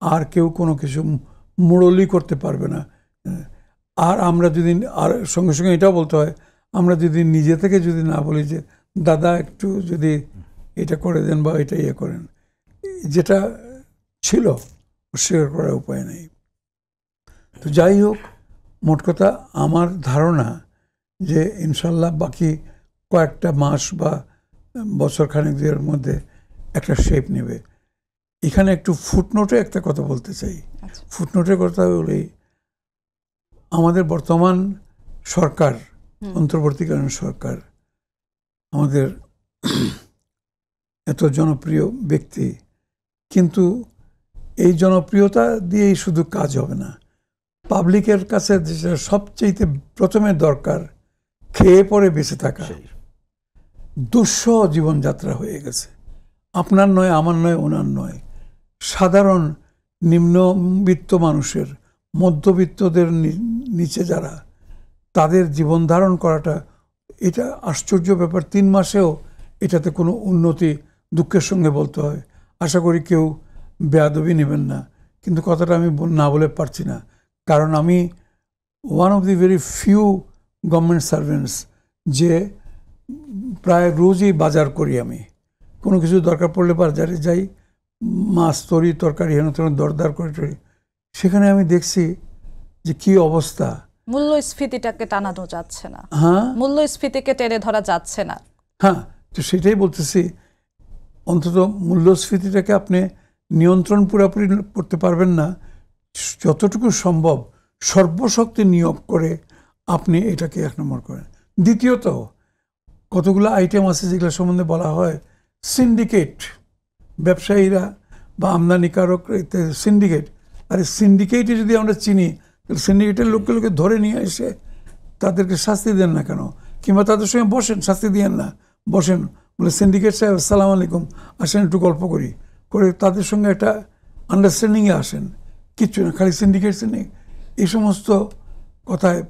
আর কেউ কোনো কিছু মুরলি করতে পারবে না। আর আমরা যদি, আর সঙ্গে সঙ্গে এটাও বলতে হয়, আমরা যদি নিজে থেকে যদি না বলি যে, দাদা, একটু যদি এটা করে দেন বা এটা ইয়ে করেন। যেটা ছিল, অস্বীকার করার উপায় নেই। তো যাই হোক, মোট কথা আমার ধারণা যে ইনশাল্লাহ বাকি কয়েকটা মাস বা বছর খানেকের মধ্যে একটা শেপ নেবে। এখানে একটু ফুটনোটে একটা কথা বলতে চাই। আচ্ছা। ফুটনোটের কথা বলেই আমাদের বর্তমান সরকার। অন্তর্বর্তীকালীন সরকার আমাদের এত জনপ্রিয় ব্যক্তি কিন্তু এই জনপ্রিয়তা দিয়েই শুধু কাজ হবে না। পাবলিকের কাছে যেটা সবচেয়ে প্রথমে দরকার খেয়ে পরে বেঁচে থাকা। দুঃসহ জীবনযাত্রা হয়ে গেছে। আপনার নয় আমার নয় ওনার নয়। সাধারণ নিম্নবিত্ত মানুষের, মধ্যবিত্তদের নিচে যারা, তাদের জীবন ধারণ করাটা এটা আশ্চর্য ব্যাপার। তিন মাসেও এটাতে কোনো উন্নতি দুঃখের সঙ্গে বলতে হয়। আশা করি কেউ বেয়াদবি নেবেন না। কিন্তু কথাটা আমি না বলে পারছি না। কারণ আমি one of the very few government servants যে প্রায় রোজই বাজার করি আমি। কোনো কিছু দরকার পড়লে বাজারে যাই। মাছ তরি তরকারি হেন তেন দরদার করে টরি সেখানে আমি দেখছি যে কি অবস্থা। মূল্যস্ফীতিটাকে টানানো যাচ্ছে না। হ্যাঁ? মূল্যস্ফীতিকে টেনে ধরা যাচ্ছে না। হ্যাঁ তো সেটাই বলতেছি অন্তত মূল্যস্ফীতিটাকে আপনি নিয়ন্ত্রণ পুরোপুরি করতে পারবেন না। যতটুকু সম্ভব সর্বশক্তি নিয়োগ করে আপনি এটাকে এক নম্বর করেন। দ্বিতীয়ত কতগুলো আইটেম আছে যেগুলো সম্বন্ধে বলা হয়? সিন্ডিকেট ব্যবসায়ীরা বা আমদানিকারক সিন্ডিকেট আরে সিন্ডিকেটে যদি আমরা চিনি, তাহলে সিন্ডিকেটের লোককে লোকগুলোকে ধরে নিয়ে এসে তাদেরকে শাস্তি দেন না কেন? কিংবা তাদের সঙ্গে বসেন, শাস্তি দিয়েন না। বসেন, বলে সিন্ডিকেট সাহেব, আসসালামু আলাইকুম। আসেন, একটু গল্প করি। করে তাদের সঙ্গে একটা আন্ডারস্ট্যান্ডিংয়ে আসেন। কিচ্ছু না, খালি সিন্ডিকেট সিন্ডিকেট এই সমস্ত কথায়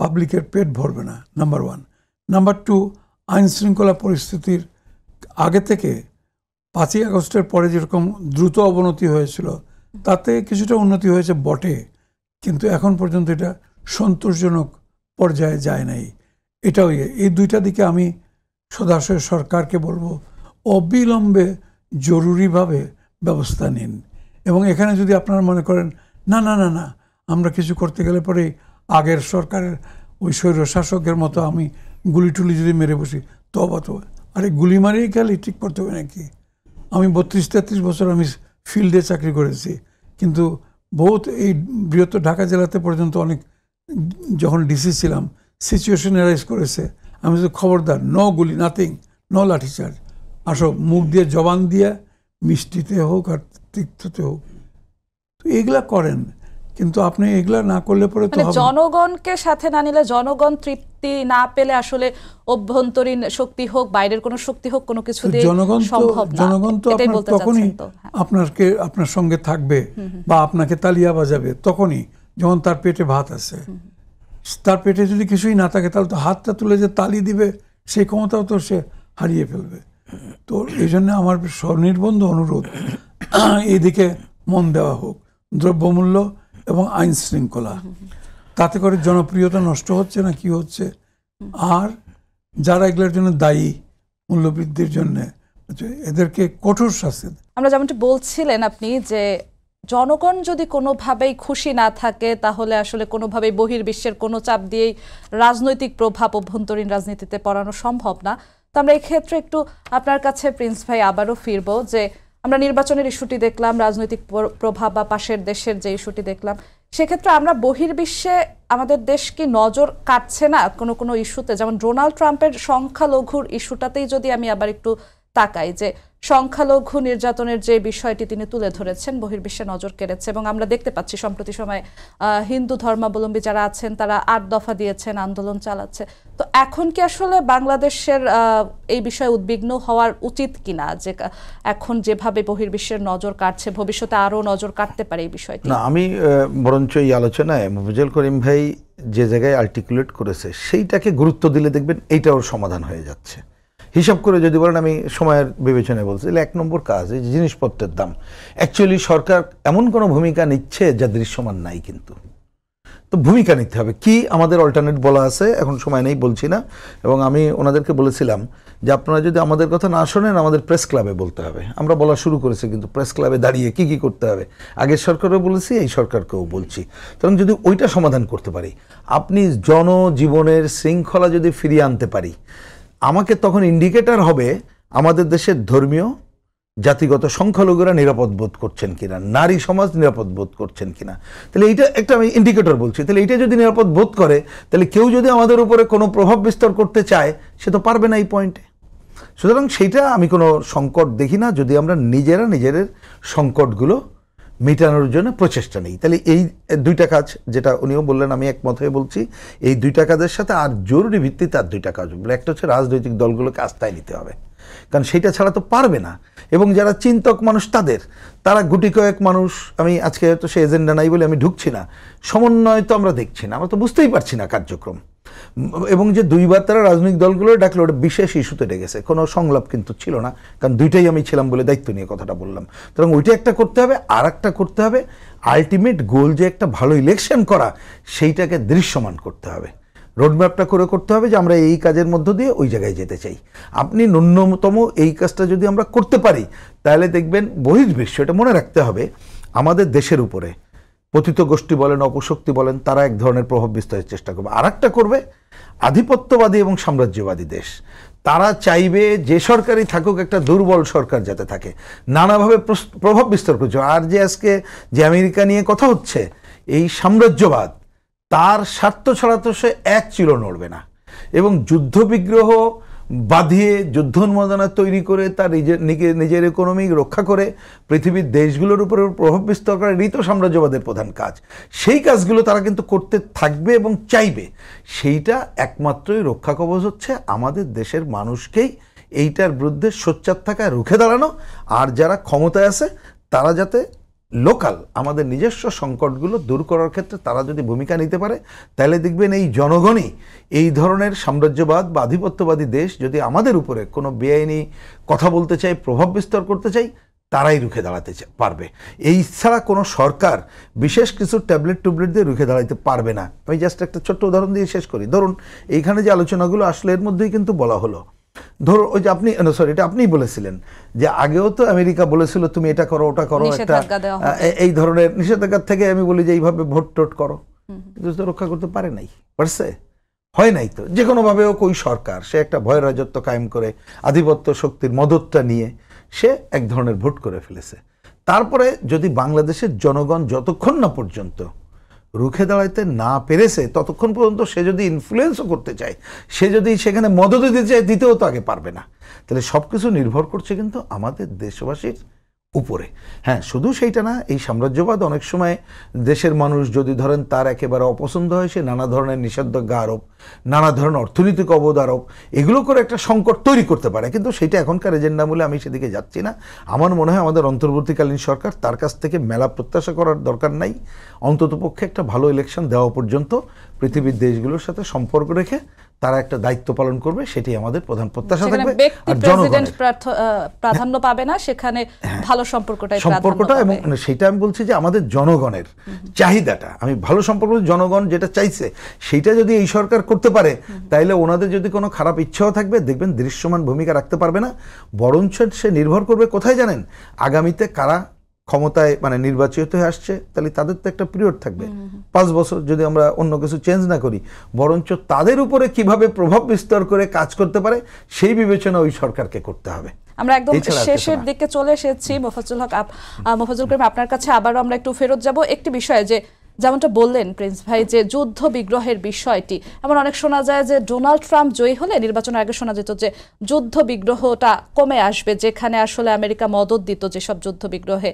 পাবলিকের পেট ভরবে না নাম্বার ওয়ান নাম্বার টু আইন শৃঙ্খলা পরিস্থিতির আগে থেকে পাঁচই আগস্টের পরে যেরকম দ্রুত অবনতি হয়েছিল, তাতে কিছুটা উন্নতি হয়েছে বটে, কিন্তু এখন পর্যন্ত এটা সন্তোষজনক পর্যায়ে যায় নাই এটাও। এই দুইটা দিকে আমি সদাশয় সরকারকে বলব, অবিলম্বে জরুরিভাবে ব্যবস্থা নিন এবং এখানে যদি আপনারা মনে করেন, না না না না, আমরা কিছু করতে গেলে পরেই আগের সরকারের, ওই স্বৈর শাসকের মতো আমি গুলি টুলি যদি মেরে বসি তো, আরে গুলি মারিয়ে গেলে ঠিক করতে হবে নাকি আমি বত্রিশ, তেত্রিশ বছর আমি ফিল্ডে চাকরি করেছি। কিন্তু বহুত এই বৃহত্তর ঢাকা জেলাতে পর্যন্ত অনেক যখন ডিসি ছিলাম সিচুয়েশন অ্যারাইজ করেছে। আমি তো খবরদার, ন গুলি নাথিং ন লাঠিচার্জ আসো, মুখ দিয়ে জবান দিয়ে, মিষ্টিতে হোক আর তিক্ততে হোক। তো এগুলা করেন। কিন্তু আপনি এগুলা না করলে পরে তো মানে। জনগণকে সাথে না নিলে জনগণ তৃপ্তি না পেলে আসলে অভ্যন্তরীণ শক্তি হোক বাইরের কোনো শক্তি হোক কোনো কিছু দিয়ে জনগণ তো জনগণ তো আপনার তখনই হ্যাঁ। আপনাকে আপনার সঙ্গে থাকবে বা আপনাকে তালিয়া বাজাবে তখনই যখন তার পেটে ভাত আছে। তার পেটে যদি কিছুই না থাকে তাহলে তো হাতটা তুলে যে তালি দিবে সেই ক্ষমতাও তো সে হারিয়ে ফেলবে। তো এই জন্য আমার স্বনির্বন্ধ অনুরোধ এইদিকে মন দেওয়া হোক। দ্রব্যমূল্য এবং আইন শৃঙ্খলা। তাতে করে জনপ্রিয়তা নষ্ট হচ্ছে না, কি হচ্ছে? আর যারা এগুলোর জন্য দায়ী মূল্যবৃদ্ধির জন্য এদেরকে কঠোর শাস্তি আমরা যেমনটি বলছিলেন আপনি যে, জনগণ যদি কোনোভাবেই খুশি না থাকে, তাহলে আসলে কোনোভাবেই বহির্বিশ্বের কোনো চাপ দিয়েই রাজনৈতিক প্রভাব অভ্যন্তরীণ রাজনীতিতে পড়ানো সম্ভব না। তো আমরা এক্ষেত্রে একটু আপনার কাছে প্রিন্স ভাই আবারও ফিরবো যে আমরা নির্বাচনের ইস্যুটি দেখলাম, রাজনৈতিক প্র- প্রভাব বা পাশের দেশের যে ইস্যুটি দেখলাম, সেক্ষেত্রে আমরা বহির্বিশ্বে আমাদের দেশ কি নজর কাটছে না কোনো কোনো ইস্যুতে? যেমন ডোনাল্ড ট্রাম্পের সংখ্যালঘুর ইস্যুটাতেই যদি আমি আবার একটু তাকাই যে সংখ্যালঘু নির্যাতনের যে বিষয়টি তিনি তুলে ধরেছেন, বহির্বিশ্বে নজর কেড়েছে এবং আমরা দেখতে পাচ্ছি সম্প্রতি সময় হিন্দু ধর্মাবলম্বী যারা আছেন তারা আট দফা দিয়েছেন, আন্দোলন চালাচ্ছে। তো এখন কি আসলে বাংলাদেশের এই বিষয়ে উদ্বিগ্ন হওয়ার উচিত কিনা? যে এখন যেভাবে বহির্বিশ্বের নজর কাটছে ভবিষ্যতে আরও নজর কাটতে পারে এই বিষয়টি? না, আমি বরঞ্চ এই আলোচনায় মুফাজ্জল করিম ভাই যে জায়গায় আর্টিকুলেট করেছে, সেইটাকে গুরুত্ব দিলে দেখবেন এইটা ওর সমাধান হয়ে যাচ্ছে। হিসাব করে যদি বলেন, আমি সময়ের বিবেচনায় বলছি এক নম্বর কাজ, এই জিনিসপত্রের দাম। অ্যাকচুয়ালি সরকার এমন কোনো ভূমিকা নিচ্ছে যা দৃশ্যমান নাই কিন্তু। তো ভূমিকা নিতে হবে। কি আমাদের অল্টারনেট বলা আছে, এখন সময় নেই, বলছি না। এবং আমি ওনাদেরকে বলেছিলাম যে আপনারা যদি আমাদের কথা না শোনেন, আমাদের প্রেস ক্লাবে বলতে হবে। আমরা বলা শুরু করেছি কিন্তু প্রেস ক্লাবে দাঁড়িয়ে কি কি করতে হবে। আগের সরকারও বলেছি, এই সরকারকেও বলছি। কারণ যদি ওইটা সমাধান করতে পারি, আপনি জনজীবনের শৃঙ্খলা যদি ফিরিয়ে আনতে পারি আমাকে তখন ইন্ডিকেটার হবে আমাদের দেশের ধর্মীয় জাতিগত সংখ্যালঘুরা নিরাপদ বোধ করছেন কিনা, নারী সমাজ নিরাপদ বোধ করছেন কিনা। তাহলে এইটা একটা আমি ইন্ডিকেটর বলছি। তাহলে এইটা যদি নিরাপদ বোধ করে, তাহলে কেউ যদি আমাদের উপরে কোনো প্রভাব বিস্তার করতে চায়, সে তো পারবে না এই পয়েন্টে সুতরাং সেইটা আমি কোনো সংকট দেখি না। যদি আমরা নিজেরা নিজেদের সংকটগুলো মেটানোর জন্য প্রচেষ্টা নেই। তাহলে এই দুইটা কাজ যেটা উনিও বললেন, আমি একমত হয়ে বলছি, এই দুইটা কাজের সাথে আর জরুরি ভিত্তিতে আর দুইটা কাজ একটা হচ্ছে রাজনৈতিক দলগুলোকে আস্থায় নিতে হবে। কারণ সেটা ছাড়া তো পারবে না। এবং যারা চিন্তক মানুষ তাদের, তারা গুটি কয়েক মানুষ, আমি আজকে হয়তো সে এজেন্ডা নাই বলে আমি ঢুকছি না। সমন্বয় তো আমরা দেখছি না, আমরা তো বুঝতেই পারছি না কার্যক্রম। এবং যে দুইবার তারা রাজনৈতিক দলগুলো ডাকলো, ওটা বিশেষ ইস্যুতে ডেকেছে। কোনো সংলাপ কিন্তু ছিল না, কারণ দুইটাই আমি ছিলাম বলে দায়িত্ব নিয়ে কথাটা বললাম। সুতরাং ওইটা একটা করতে হবে আর একটা করতে হবে। আলটিমেট গোল যে একটা ভালো ইলেকশন করা, সেইটাকে দৃশ্যমান করতে হবে। রোডম্যাপটা করে করতে হবে যে আমরা এই কাজের মধ্য দিয়ে ওই জায়গায় যেতে চাই। আপনি ন্যূনতম এই কাজটা যদি আমরা করতে পারি, তাহলে দেখবেন বহির্বিশ্ব, এটা মনে রাখতে হবে, আমাদের দেশের উপরে। পতিত গোষ্ঠী বলেন, অপশক্তি বলেন, তারা এক ধরনের প্রভাব বিস্তারের চেষ্টা করবে। আর করবে, আধিপত্যবাদী এবং সাম্রাজ্যবাদী দেশ। তারা চাইবে যে সরকারই থাকুক, একটা দুর্বল সরকার যাতে থাকে। নানাভাবে প্রভাব বিস্তার করছে। আর যে আজকে যে আমেরিকা নিয়ে কথা হচ্ছে, এই সাম্রাজ্যবাদ তার স্বার্থ ছাড়া তো সে এক চিল নড়বে না। এবং যুদ্ধ বিগ্রহ বাঁধিয়ে যুদ্ধ উন্মাদনা তৈরি করে তার নিজের নিজে- নিজের ইকোনমি রক্ষা করে পৃথিবীর দেশগুলোর উপরে প্রভাব বিস্তার করা ঋত সাম্রাজ্যবাদের প্রধান কাজ। সেই কাজগুলো তারা কিন্তু করতে থাকবে এবং চাইবে। সেইটা একমাত্রই রক্ষা কবচ হচ্ছে আমাদের দেশের মানুষকেই। এইটার বিরুদ্ধে সোচ্চার থাকায় রুখে দাঁড়ানো। আর যারা ক্ষমতায় আছে, তারা যাতে লোকাল আমাদের নিজস্ব সংকটগুলো দূর করার ক্ষেত্রে তারা যদি ভূমিকা নিতে পারে, তাহলে দেখবেন এই জনগণই এই ধরনের সাম্রাজ্যবাদ বা আধিপত্যবাদী দেশ যদি আমাদের উপরে কোনো বেআইনি কথা বলতে চায়, প্রভাব বিস্তার করতে চাই তারাই রুখে দাঁড়াতে পারবে। এই ছাড়া কোনো সরকার বিশেষ কিছু ট্যাবলেট টুবলেট দিয়ে রুখে দাঁড়াতে পারবে না। আমি জাস্ট একটা ছোট্ট উদাহরণ দিয়ে শেষ করি। ধরুন, এইখানে যে আলোচনাগুলো আসলে, এর মধ্যেই কিন্তু বলা হলো ধরো ওই যে আপনি সরি এটা আপনিই বলেছিলেন যে আগেও তো আমেরিকা বলেছিল তুমি এটা করো ওটা করো একটা এই ধরনের নিষেধাজ্ঞার থেকে আমি বলি যে এইভাবে ভোট টোট করো। কিন্তু তো রক্ষা করতে পারে নাই পারছে? হয় নাই তো। যে কোনোভাবে হোক ওই সরকার সে একটা ভয় রাজত্ব কায়েম করে আধিপত্য শক্তির মদতটা নিয়ে সে এক ধরনের ভোট করে ফেলেছে। তারপরে যদি বাংলাদেশের জনগণ যতক্ষণ না পর্যন্ত রুখে দাঁড়াইতে না পেরেছে, ততক্ষণ পর্যন্ত সে যদি ইনফ্লুয়েন্সও করতে চায়, সে যদি সেখানে মদত দিতে চায়, দিতেও তো আগে পারবে না। তাহলে সব কিছু নির্ভর করছে কিন্তু আমাদের দেশবাসীর উপরে। হ্যাঁ শুধু সেইটা না, এই সাম্রাজ্যবাদ অনেক সময় দেশের মানুষ যদি ধরেন তার একেবারে অপছন্দ হয়, সে নানা ধরনের নিষেধাজ্ঞা আরোপ, নানা ধরনের অর্থনৈতিক অবদ আরোপ, এগুলো করে একটা সংকট তৈরি করতে পারে। কিন্তু সেটা এখনকার এজেন্ডা বলে আমি সেদিকে যাচ্ছি না। আমার মনে হয় আমাদের অন্তর্বর্তীকালীন সরকার তার কাছ থেকে মেলা প্রত্যাশা করার দরকার নাই। অন্ততপক্ষে একটা ভালো ইলেকশন দেওয়া পর্যন্ত পৃথিবীর দেশগুলোর সাথে সম্পর্ক রেখে তারা একটা দায়িত্ব পালন করবে সেটি আমাদের প্রধান প্রত্যাশা থাকবে আর জনগণের। প্রাধান্য পাবে না সেখানে ভালো সম্পর্কটাই সম্পর্কটা এবং মানে সেটা আমি বলছি যে আমাদের জনগণের চাহিদাটা আমি ভালো সম্পর্ক জনগণ যেটা চাইছে সেইটা যদি এই সরকার করতে পারে তাইলে ওনাদের যদি কোনো খারাপ ইচ্ছাও থাকবে দেখবেন দৃশ্যমান ভূমিকা রাখতে পারবে না বরঞ্চ সে নির্ভর করবে কোথায় জানেন আগামীতে কারা ক্ষমতায় মানে নির্বাচিত হয়ে আসছে তাহলে তাদের তো একটা পিরিয়ড থাকবে। পাঁচ বছর যদি আমরা অন্য কিছু চেঞ্জ না করি বরঞ্চ তাদের উপরে কীভাবে প্রভাব বিস্তার করে কাজ করতে পারে সেই বিবেচনা ওই সরকারকে করতে হবে। আমরা একদম শেষের দিকে চলে এসেছি। মোফাজ্জুল হক আহ, করিম আপনার কাছে আবারও আমরা একটু ফেরত যাব। একটি বিষয়ে যে যেমনটা বললেন প্রিন্স ভাই যে যুদ্ধ বিগ্রহের বিষয়টি এমন অনেক শোনা যায় যে ডোনাল্ড ট্রাম্প জয়ী হলে নির্বাচনের আগে শোনা যেত যে যুদ্ধ বিগ্রহটা কমে আসবে যেখানে আসলে আমেরিকা মদত দিত যেসব যুদ্ধ বিগ্রহে।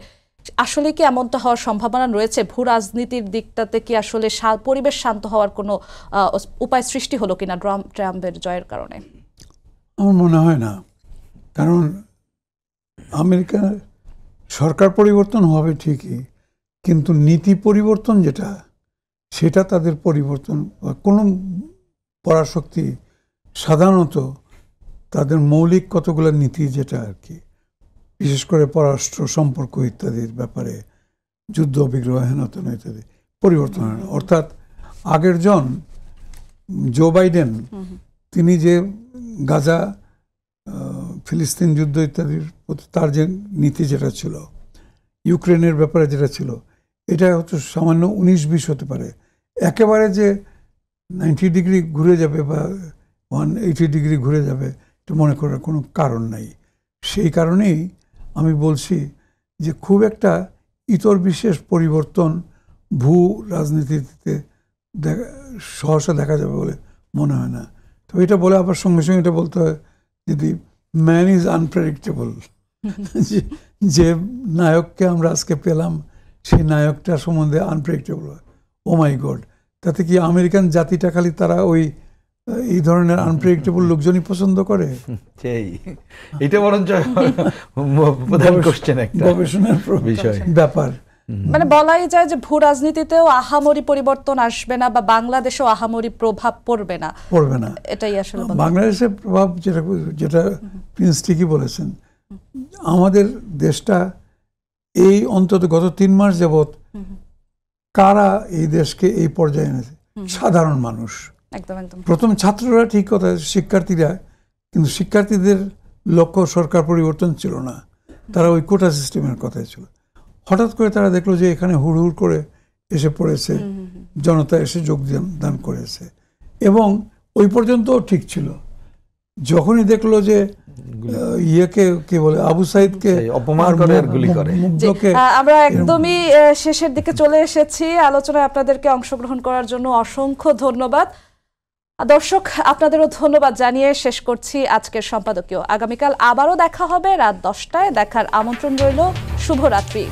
আসলে কি এমনটা হওয়ার সম্ভাবনা রয়েছে? ভূ রাজনীতির দিকটাতে কি আসলে পরিবেশ শান্ত হওয়ার কোনো উপায় সৃষ্টি হলো কিনা ট্রাম্প ট্রাম্পের জয়ের কারণে? আমার মনে হয় না। কারণ আমেরিকা সরকার পরিবর্তন হবে ঠিকই, কিন্তু নীতি পরিবর্তন যেটা, সেটা তাদের পরিবর্তন বা কোনো পরাশক্তি সাধারণত তাদের মৌলিক কতগুলো নীতি যেটা আর কি বিশেষ করে পররাষ্ট্র সম্পর্ক ইত্যাদির ব্যাপারে যুদ্ধ বিগ্রহ হেনতন ইত্যাদি পরিবর্তন হয় না। অর্থাৎ আগের জন জো বাইডেন তিনি যে গাজা ফিলিস্তিন যুদ্ধ ইত্যাদির প্রতি তার যে নীতি যেটা ছিল ইউক্রেনের ব্যাপারে যেটা ছিল এটা হচ্ছে সামান্য উনিশ বিশ হতে পারে। একেবারে যে নাইনটি ডিগ্রি ঘুরে যাবে বা ওয়ান এইটি ডিগ্রি ঘুরে যাবে এটা মনে করার কোনো কারণ নাই। সেই কারণেই আমি বলছি যে খুব একটা ইতর বিশেষ পরিবর্তন ভূ রাজনীতিতে দেখা সহসা দেখা যাবে বলে মনে হয় না। তো এটা বলে আবার সঙ্গে সঙ্গে এটা বলতে হয় যদি ম্যান ইজ আনপ্রেডিক্টেবল যে নায়ককে আমরা আজকে পেলাম সেই নায়কটা সম্বন্ধে আনপ্রেডিক্টেবল ও মাই গড তাতে কি আমেরিকান জাতিটা খালি তারা ওই এই ধরনের আনপ্রেডিক্টেবল লোকজনই পছন্দ করে? সেই। এটা বরঞ্চ প্রধান কোশ্চেন একটা গবেষণার বিষয়। ব্যাপার। মানে বলাই যায় যে ভূ রাজনীতিতেও আহামরি পরিবর্তন আসবে না বা বাংলাদেশেও আহামরি প্রভাব পড়বে না। পড়বে না। এটাই আসলে বলা- বাংলাদেশের প্রভাব যেটা যেটা প্রিন্স ঠিকই বলেছেন আমাদের দেশটা এই অন্তত গত তিন মাস যাবৎ কারা এই দেশকে এই পর্যায়ে এনেছে? সাধারণ মানুষ। একদম একদম। প্রথম ছাত্ররা ঠিক কথা শিক্ষার্থীরা কিন্তু শিক্ষার্থীদের লক্ষ্য সরকার পরিবর্তন ছিল না। তারা ওই কোটা সিস্টেমের কথাই ছিল। হঠাৎ করে তারা দেখল যে এখানে হুড় হুড় করে এসে পড়েছে জনতা এসে যোগদান দান করেছে। এবং ওই পর্যন্তও ঠিক ছিল। যখনই দেখল যে ইয়েকে কি বলে আবু সাইদকে অপমান করে আর গুলি করে। আমরা একদমই শেষের দিকে চলে এসেছি। আলোচনায় আপনাদেরকে অংশগ্রহণ করার জন্য অসংখ্য ধন্যবাদ। দর্শক, আপনাদেরও ধন্যবাদ জানিয়ে শেষ করছি আজকের সম্পাদকীয়। আগামীকাল আবারও দেখা হবে, রাত দশটায় দেখার আমন্ত্রণ রইল। শুভরাত্রি।